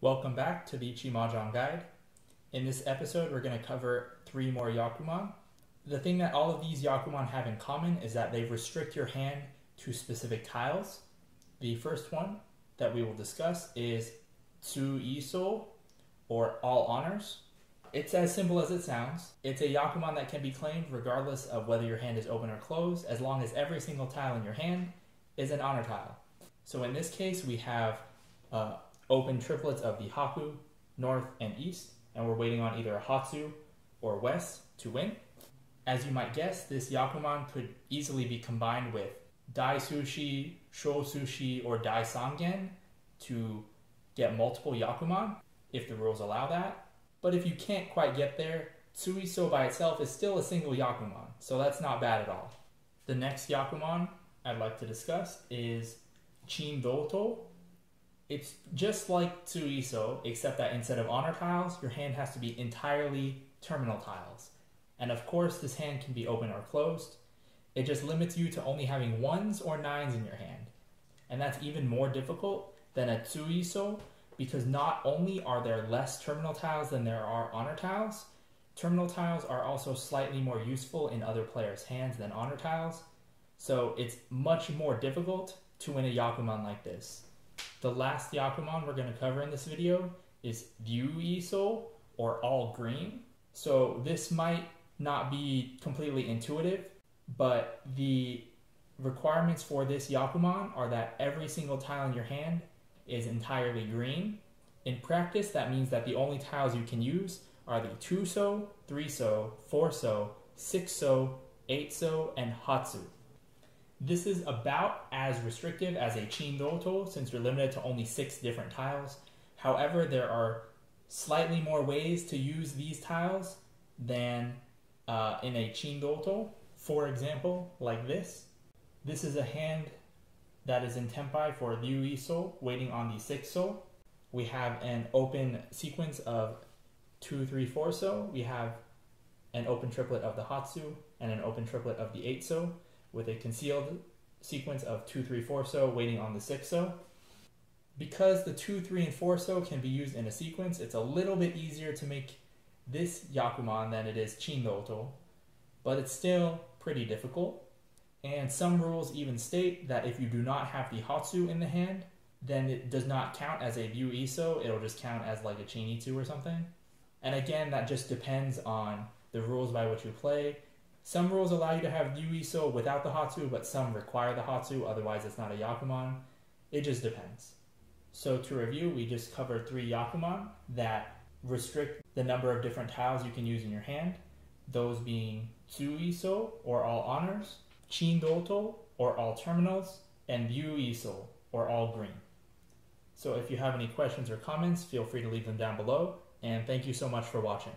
Welcome back to the Riichi Mahjong Guide. In this episode, we're going to cover three more Yakuman. The thing that all of these Yakuman have in common is that they restrict your hand to specific tiles. The first one that we will discuss is Tsuuiisou, or All Honors. It's as simple as it sounds. It's a Yakuman that can be claimed regardless of whether your hand is open or closed, as long as every single tile in your hand is an honor tile. So in this case, we have uh, open triplets of the Haku, North, and East, and we're waiting on either a Hatsu or West to win. As you might guess, this Yakuman could easily be combined with Dai Sushi, Sho Sushi, or Dai Sangen to get multiple Yakuman, if the rules allow that. But if you can't quite get there, Tsuuiisou by itself is still a single Yakuman, so that's not bad at all. The next Yakuman I'd like to discuss is Chinroutou. It's just like Tsuuiisou, except that instead of honor tiles, your hand has to be entirely terminal tiles. And of course, this hand can be open or closed. It just limits you to only having ones or nines in your hand. And that's even more difficult than a Tsuuiisou because not only are there less terminal tiles than there are honor tiles, terminal tiles are also slightly more useful in other players' hands than honor tiles. So it's much more difficult to win a Yakuman like this. The last Yakuman we're going to cover in this video is Ryuuiisou, or all green. So this might not be completely intuitive, but the requirements for this Yakuman are that every single tile in your hand is entirely green. In practice, that means that the only tiles you can use are the 2-so, 3-so, 4-so, 6-so, 8-so, and Hatsu. This is about as restrictive as a Chinroutou since you're limited to only six different tiles. However, there are slightly more ways to use these tiles than uh, in a Chinroutou. For example, like this. This is a hand that is in Tenpai for Ryu Iso, waiting on the 6 so. We have an open sequence of 2, 3, 4 so. We have an open triplet of the Hatsu and an open triplet of the 8 so with a concealed sequence of 2, 3, 4 so waiting on the 6 so. Because the 2, 3, and 4 so can be used in a sequence, it's a little bit easier to make this Yakuman than it is Chinroutou, but it's still pretty difficult. And some rules even state that if you do not have the Hatsu in the hand, then it does not count as a Ryuuiisou, it'll just count as like a Chinitsu or something. And again, that just depends on the rules by which you play some rules allow you to have Ryuuiisou without the Hatsu, but some require the Hatsu, otherwise it's not a Yakuman. It just depends. So to review, we just covered three Yakuman that restrict the number of different tiles you can use in your hand, those being Tsuuiisou, or all honors, Chinroutou, or all terminals, and Ryuuiisou, or all green. So if you have any questions or comments, feel free to leave them down below, and thank you so much for watching.